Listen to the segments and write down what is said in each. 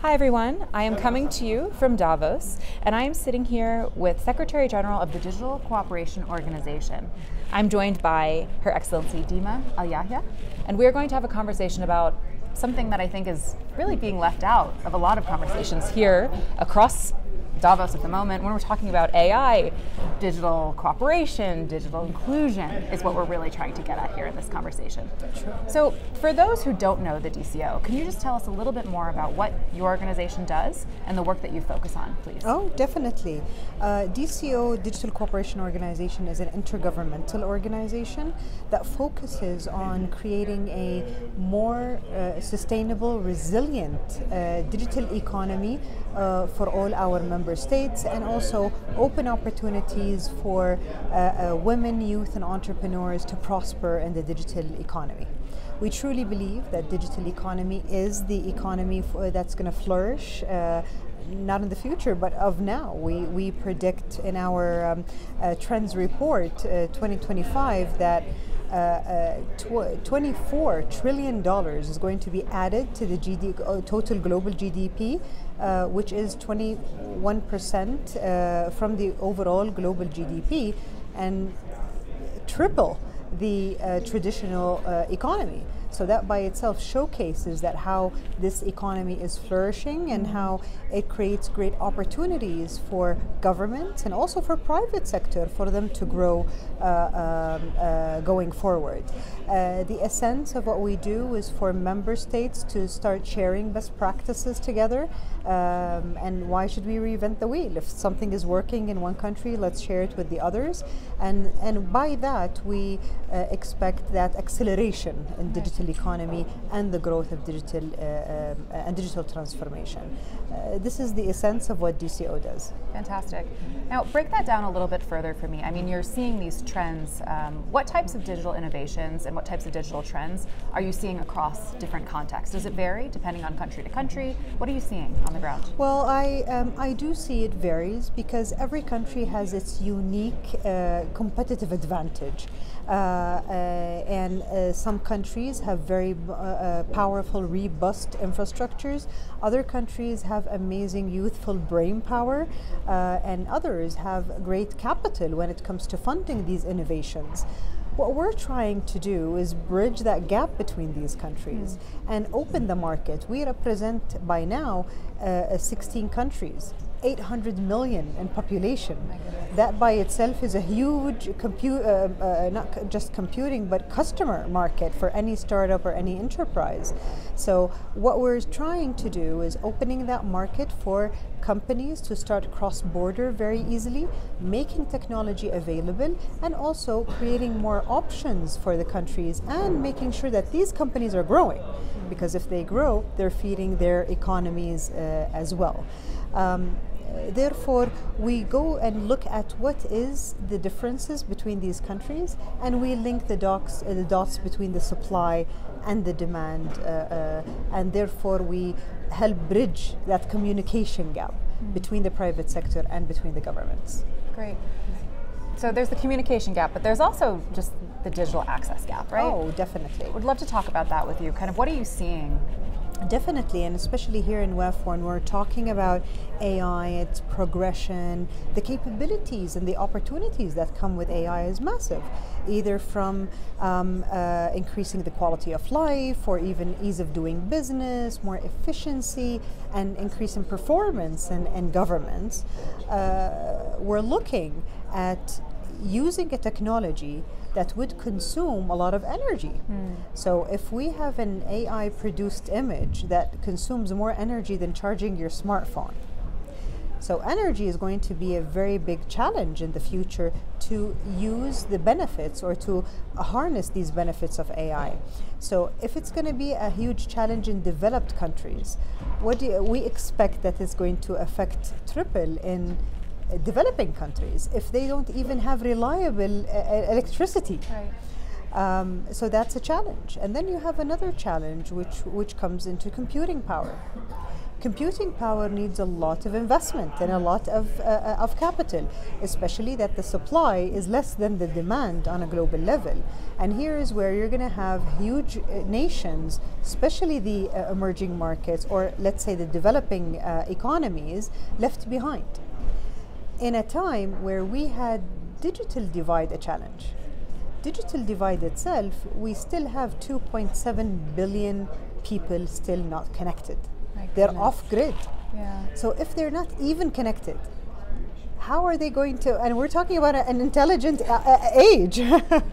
Hi, everyone. I am coming to you from Davos, and I am sitting here with Secretary General of the Digital Cooperation Organization. I'm joined by Her Excellency Dima Al Yahya, and we are going to have a conversation about something that I think is really being left out of a lot of conversations here across Davos at the moment, when we're talking about AI, digital cooperation, digital inclusion is what we're really trying to get at here in this conversation. So, for those who don't know the DCO, can you just tell us a little bit more about what your organization does and the work that you focus on, please? Oh, definitely. Uh, DCO, Digital Cooperation Organization, is an intergovernmental organization that focuses on creating a more uh, sustainable, resilient uh, digital economy uh, for all our member states and also open opportunities for uh, uh, women, youth, and entrepreneurs to prosper in the digital economy. We truly believe that digital economy is the economy that's going to flourish uh, not in the future, but of now. We, we predict in our um, uh, trends report uh, 2025 that uh, uh, tw 24 trillion dollars is going to be added to the GD, uh, total global GDP, uh, which is 21 percent uh, from the overall global GDP, and triple the uh, traditional economy. So that by itself showcases that how this economy is flourishing and how it creates great opportunities for governments and also for private sector for them to grow uh, um, uh, going forward. Uh, the essence of what we do is for member states to start sharing best practices together. Um, and why should we reinvent the wheel? If something is working in one country, let's share it with the others. And, and by that, we uh, expect that acceleration in digital economy and the growth of digital uh, um, and digital transformation. Uh, this is the essence of what DCO does. Fantastic. Now, break that down a little bit further for me. I mean, you're seeing these trends. Um, what types of digital innovations and what types of digital trends are you seeing across different contexts? Does it vary depending on country to country? What are you seeing on the ground? Well, I um, I do see it varies because every country has its unique uh, competitive advantage. Uh, uh, and uh, some countries have very powerful, robust infrastructures. Other countries have amazing youthful brain power, and others have great capital when it comes to funding these innovations. What we're trying to do is bridge that gap between these countries mm. and open the market. We represent by now uh, 16 countries. 800 million in population. That by itself is a huge compute, uh, uh, not just computing, but customer market for any startup or any enterprise. So what we're trying to do is opening that market for companies to start cross-border very easily, making technology available, and also creating more options for the countries and making sure that these companies are growing. Because if they grow, they're feeding their economies uh, as well. Um, therefore, we go and look at what is the differences between these countries, and we link the dots, uh, the dots between the supply and the demand, uh, uh, and therefore we help bridge that communication gap mm. between the private sector and between the governments. Great. So there's the communication gap, but there's also just the digital access gap, right? Oh, definitely. Would love to talk about that with you. Kind of what are you seeing Definitely, and especially here in WEF when we're talking about AI, its progression, the capabilities and the opportunities that come with AI is massive, either from um, uh, increasing the quality of life or even ease of doing business, more efficiency, and increase in performance and, in governments. Uh, we're looking at using a technology that would consume a lot of energy. Mm. So if we have an AI produced image that consumes more energy than charging your smartphone, so energy is going to be a very big challenge in the future to use the benefits or to harness these benefits of AI. So if it's going to be a huge challenge in developed countries, what do you, we expect that is going to affect triple in developing countries if they don't even have reliable uh, electricity. Right. Um, so that's a challenge. And then you have another challenge which, which comes into computing power. computing power needs a lot of investment and a lot of, uh, uh, of capital, especially that the supply is less than the demand on a global level. And here is where you're going to have huge uh, nations, especially the uh, emerging markets, or let's say the developing uh, economies, left behind. In a time where we had digital divide a challenge. Digital divide itself, we still have 2.7 billion people still not connected. They're off grid. Yeah. So if they're not even connected, how are they going to? And we're talking about an intelligent uh, uh, age.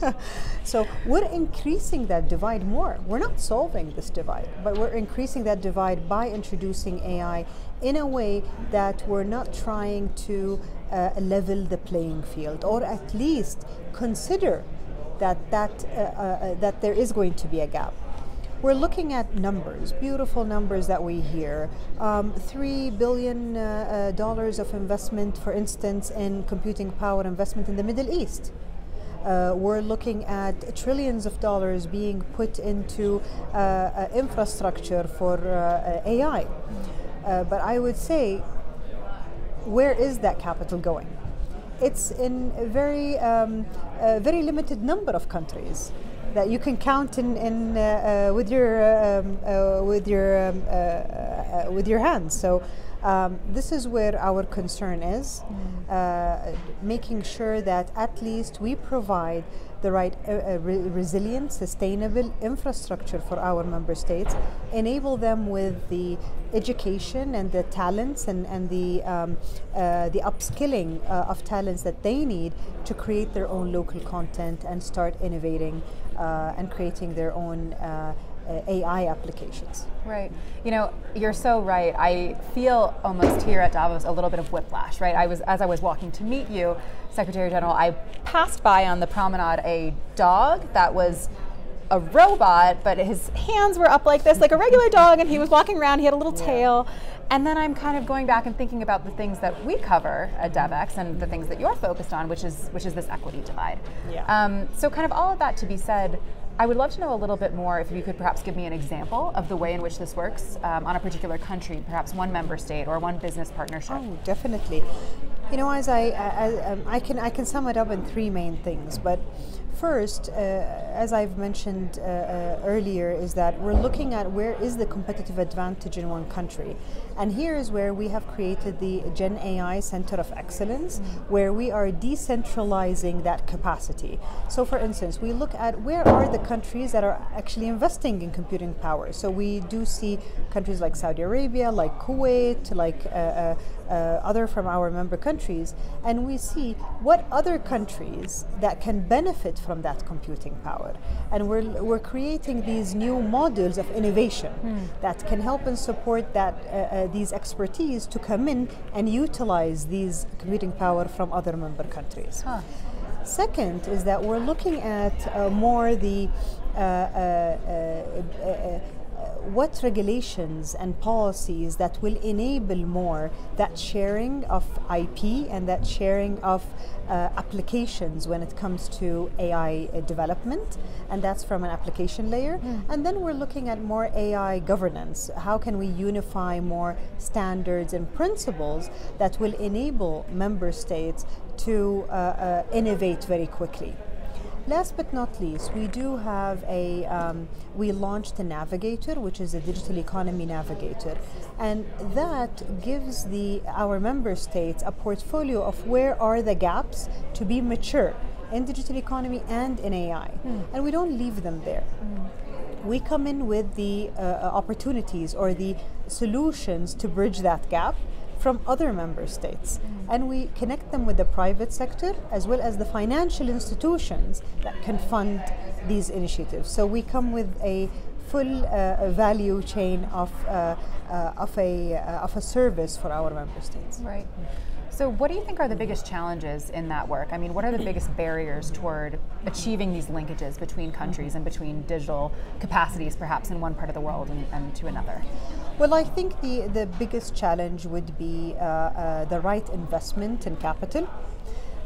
so we're increasing that divide more. We're not solving this divide, but we're increasing that divide by introducing AI in a way that we're not trying to uh, level the playing field, or at least consider that that uh, uh, that there is going to be a gap we're looking at numbers, beautiful numbers that we hear. Um, Three billion uh, uh, dollars of investment, for instance, in computing power investment in the Middle East. Uh, we're looking at trillions of dollars being put into uh, uh, infrastructure for uh, AI. but I would say, where is that capital going? It's in a very, um, a very limited number of countries that you can count in, in uh, uh, with your um, uh, with your um, uh, uh, with your hands. So. Um, this is where our concern is, mm. making sure that at least we provide the right uh, re resilient, sustainable infrastructure for our member states, enable them with the education and the talents and, and the, um, uh, the upskilling uh, of talents that they need to create their own local content and start innovating uh, and creating their own uh, uh, AI applications. Right. You know, you're so right. I feel almost here at Davos a little bit of whiplash, right? I was as I was walking to meet you, Secretary General, I passed by on the promenade a dog that was a robot, but his hands were up like this, like a regular dog, and he was walking around. He had a little yeah. tail. And then I'm kind of going back and thinking about the things that we cover at Devex and the things that you're focused on, which is which is this equity divide. Yeah. Um, so, kind of all of that to be said, I would love to know a little bit more if you could perhaps give me an example of the way in which this works um, on a particular country, perhaps one member state or one business partnership. Oh, definitely. You know, as I, I, um, I can I can sum it up in three main things, but First, uh, as I've mentioned uh, uh, earlier, is that we're looking at where is the competitive advantage in one country. And here is where we have created the Gen AI Center of Excellence, mm-hmm. where we are decentralizing that capacity. So, for instance, we look at where are the countries that are actually investing in computing power. So, we do see countries like Saudi Arabia, like Kuwait, like uh, uh, uh, other from our member countries, and we see what other countries that can benefit from that computing power. And we're, we're creating these new models of innovation mm. that can help and support that uh, uh, these expertise to come in and utilize these computing power from other member countries. Huh. Second is that we're looking at uh, more the uh, uh, what regulations and policies that will enable more that sharing of IP and that sharing of uh, applications when it comes to AI uh, development, and that's from an application layer. Mm. And then we're looking at more AI governance. How can we unify more standards and principles that will enable member states to uh, uh innovate very quickly? Last but not least, we do have a, um, we launched a navigator, which is a digital economy navigator. And that gives the, our member states a portfolio of where are the gaps to be mature in digital economy and in AI. Mm. And we don't leave them there. Mm. We come in with the uh, opportunities or the solutions to bridge that gap from other member states. And we connect them with the private sector as well as the financial institutions that can fund these initiatives. So we come with a full uh, value chain of, uh, uh, of, a, uh, of a service for our member states. Right. So, what do you think are the biggest challenges in that work? I mean, what are the biggest barriers toward achieving these linkages between countries and between digital capacities, perhaps in one part of the world and, and to another? Well, I think the, the biggest challenge would be uh, uh, the right investment in capital.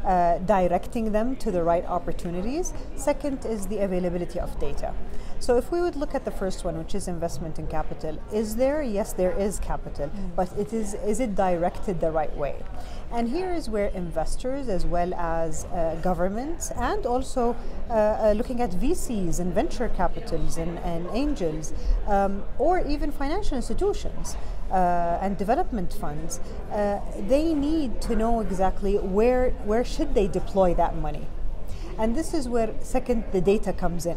Uh, directing them to the right opportunities. Second is the availability of data. So if we would look at the first one, which is investment in capital, is there? Yes, there is capital, mm. but it is is it directed the right way? And here is where investors, as well as uh, governments, and also uh, uh, looking at VCs and venture capitals and, and angels, um, or even financial institutions uh, and development funds, uh, they need to know exactly where where should they deploy that money. And this is where second the data comes in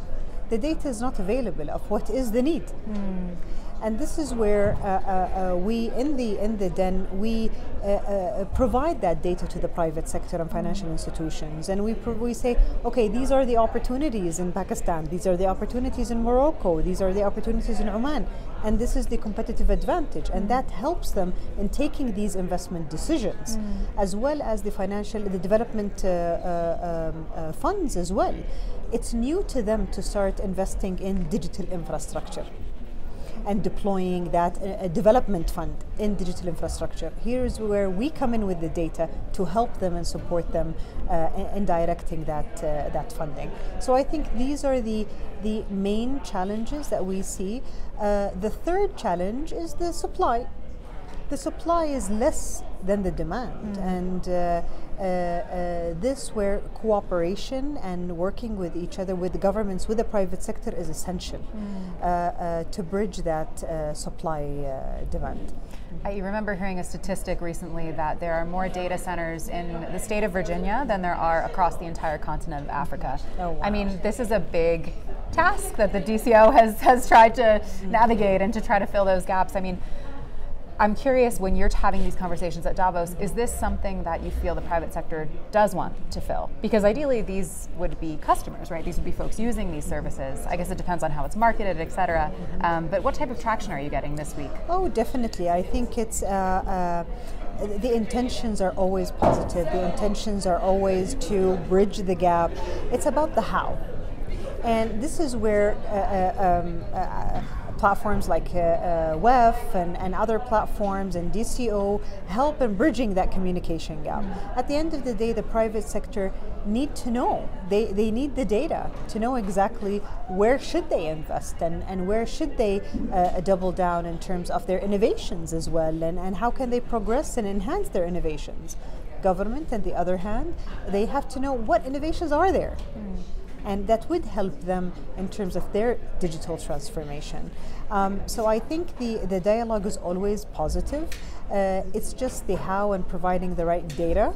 the data is not available of what is the need. Mm. And this is where uh, uh, uh, we, in the in the den, we uh, provide that data to the private sector and financial institutions, and we we say, okay, these are the opportunities in Pakistan, these are the opportunities in Morocco, these are the opportunities in Oman, and this is the competitive advantage, and that helps them in taking these investment decisions, mm. as well as the financial, the development uh, um, funds as well. It's new to them to start investing in digital infrastructure and deploying that uh, development fund in digital infrastructure. Here's where we come in with the data to help them and support them uh, in, in, directing that uh, that funding. So I think these are the the main challenges that we see. Uh, the third challenge is the supply the supply is less than the demand, mm. and uh, this where cooperation and working with each other, with the governments, with the private sector, is essential mm. Uh, uh, to bridge that uh, supply demand. I remember hearing a statistic recently that there are more data centers in the state of Virginia than there are across the entire continent of Africa. Oh, wow. I mean, this is a big task that the DCO has, has tried to mm. navigate and to try to fill those gaps. I mean, I'm curious when you're having these conversations at Davos, is this something that you feel the private sector does want to fill? Because ideally, these would be customers, right? These would be folks using these services. I guess it depends on how it's marketed, et cetera. Um, but what type of traction are you getting this week? Oh, definitely. I think it's. Uh, uh, the intentions are always positive. The intentions are always to bridge the gap. It's about the how. And this is where uh, uh um, uh, platforms like uh, uh, WEF and, and other platforms and DCO help in bridging that communication gap. At the end of the day, the private sector need to know. They, they need the data to know exactly where should they invest and, and where should they uh, double down in terms of their innovations as well and, and how can they progress and enhance their innovations. Government, on the other hand, they have to know what innovations are there. Mm and that would help them in terms of their digital transformation. Um, so I think the, the dialogue is always positive. Uh, it's just the how and providing the right data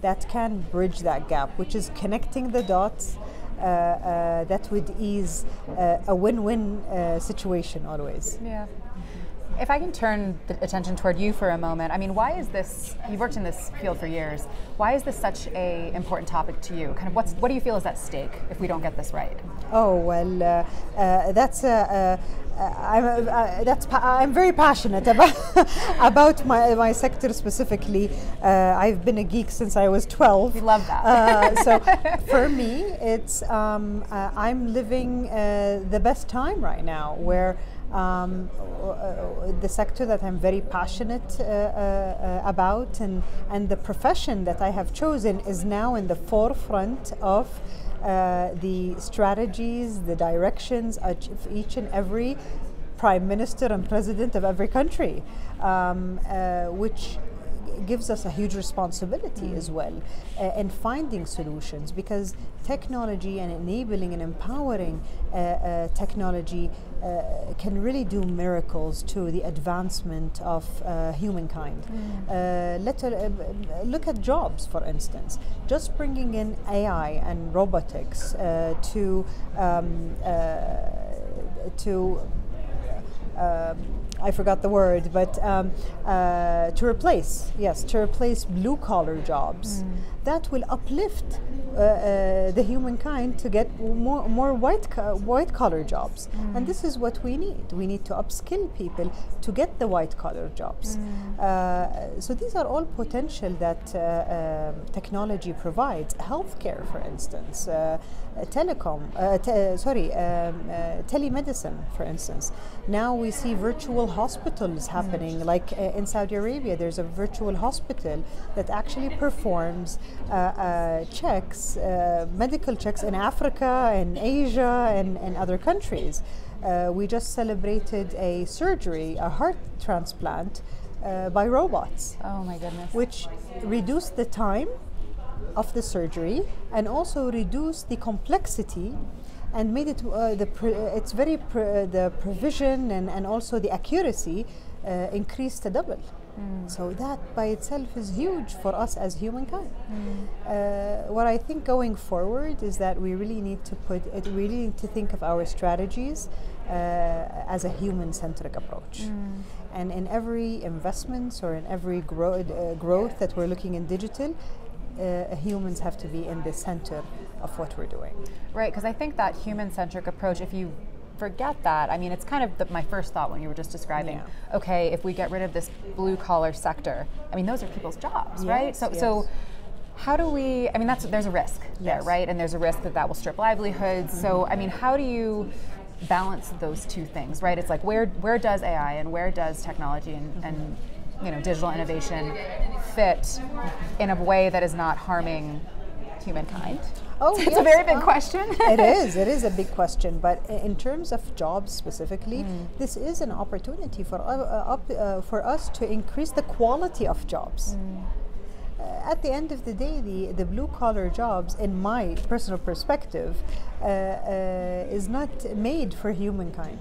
that can bridge that gap, which is connecting the dots. Uh, uh, that would ease uh, a win-win uh, situation always. Yeah. If I can turn the attention toward you for a moment, I mean, why is this? You've worked in this field for years. Why is this such a important topic to you? Kind of, what's what do you feel is at stake if we don't get this right? Oh well, uh, uh, that's a. I'm, uh, that's I'm very passionate about about my, my sector specifically. Uh, I've been a geek since I was 12. We love that. Uh, so for me, it's um, uh, I'm living uh, the best time right now, where um, uh, the sector that I'm very passionate uh, uh, about and, and the profession that I have chosen is now in the forefront of uh, the strategies, the directions of each and every prime minister and president of every country, um, uh, which gives us a huge responsibility mm. as well uh, in finding solutions because technology and enabling and empowering uh, uh, technology uh, can really do miracles to the advancement of uh, humankind. Mm. let look at jobs, for instance. Just bringing in AI and robotics to um, to um, I forgot the word, but um, uh, to replace, yes, to replace blue collar jobs. Mm. That will uplift uh, uh, the humankind to get more, more white, co- white collar jobs. Mm. And this is what we need. We need to upskill people to get the white collar jobs. Mm. Uh, so these are all potential that uh, um, technology provides. Healthcare, for instance, uh, telecom, te- sorry, um, telemedicine, for instance. Now we see virtual hospitals happening. Like uh, in Saudi Arabia, there's a virtual hospital that actually performs uh, uh, checks, uh, medical checks in Africa and Asia and, and other countries. Uh, we just celebrated a surgery, a heart transplant, uh, by robots, Oh my goodness. which reduced the time of the surgery and also reduced the complexity and made it uh, the uh, it's very uh, the provision and, and also the accuracy uh, increased to double. So that by itself is huge for us as humankind. Uh, what i think going forward is that we really need to put it we really need to think of our strategies uh, as a human-centric approach. And in every investments or in every grow, uh, growth that we're looking in digital uh, humans have to be in the center of what we're doing. Right, because I think that human centric approach, if you forget that, I mean, it's kind of the, my first thought when you were just describing, Yeah. okay, if we get rid of this blue collar sector, I mean, those are people's jobs, right? So, yes. so how do we, I mean, that's there's a risk there, right? And there's a risk that that will strip livelihoods. So, mm-hmm. I mean, how do you balance those two things, right? It's like where where does AI and where does technology and, mm-hmm. and you know digital innovation fit in a way that is not harming humankind? Oh, it's a very big Oh. question. it is. It is a big question. But in terms of jobs specifically, Hmm. this is an opportunity for uh, uh, up, uh, for us to increase the quality of jobs. Uh, at the end of the day, the, the blue collar jobs, in my personal perspective, uh, uh, is not made for humankind.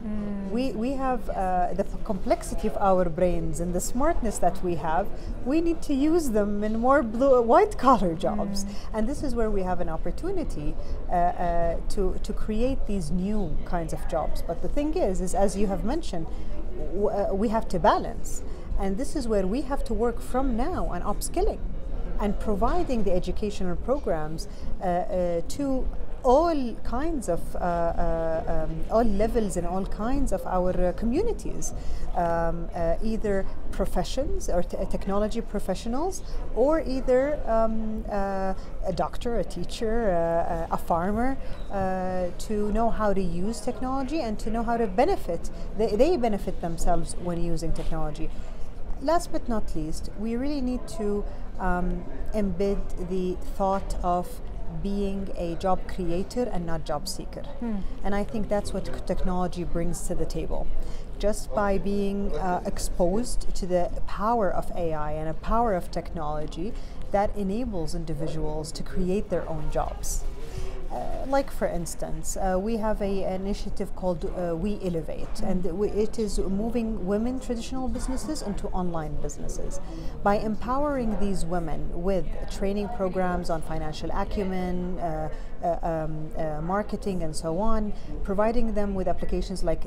We, we have uh, the complexity of our brains and the smartness that we have. We need to use them in more blue, white collar jobs. And this is where we have an opportunity uh, uh, to, to create these new kinds of jobs. But the thing is, is as you have mentioned, uh, we have to balance. And this is where we have to work from now on upskilling and providing the educational programs uh, uh, to all kinds of uh, uh, um, all levels and all kinds of our communities um, uh, either professions or t- technology professionals or either um, a doctor a teacher a farmer to know how to use technology and to know how to benefit they, they benefit themselves when using technology. Last but not least, we really need to um, embed the thought of being a job creator and not job seeker. And I think that's what technology brings to the table. Just by being uh, exposed to the power of AI and a power of technology, that enables individuals to create their own jobs. Uh, like for instance, uh, we have a initiative called uh, We Elevate, and it is moving women traditional businesses into online businesses. By empowering these women with training programs on financial acumen, uh, uh, um, uh, marketing, and so on, providing them with applications like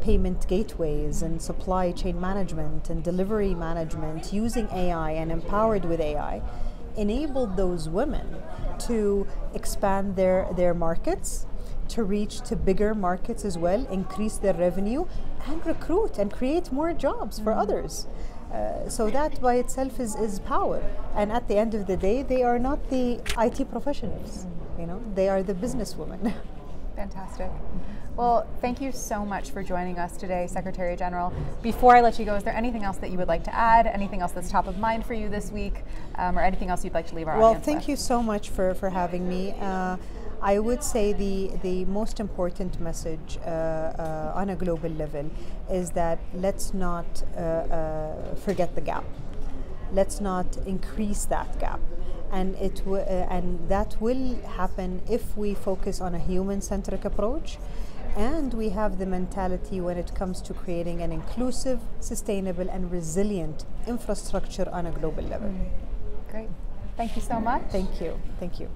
payment gateways and supply chain management and delivery management using AI and empowered with AI enabled those women to expand their, their markets, to reach to bigger markets as well, increase their revenue, and recruit and create more jobs for others. Uh, so that by itself is, is power. And at the end of the day, they are not the IT professionals. You know, they are the businesswomen. Fantastic. Well, thank you so much for joining us today, Secretary General. Before I let you go, is there anything else that you would like to add? Anything else that's top of mind for you this week? Um, or anything else you'd like to leave our Well, audience thank with? you so much for, for having me. Uh, I would say the, the most important message uh, uh, on a global level is that let's not uh, uh, forget the gap. Let's not increase that gap. And, it w- uh, and that will happen if we focus on a human centric approach and we have the mentality when it comes to creating an inclusive, sustainable, and resilient infrastructure on a global level. Great. Thank you so much. Thank you. Thank you.